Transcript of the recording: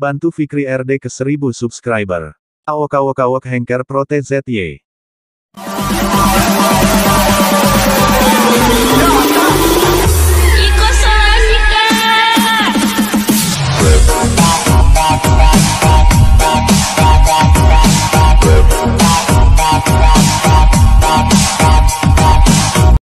Bantu Fikri RD ke 1000 subscriber. Awok awok awok Hengker Prote ZY.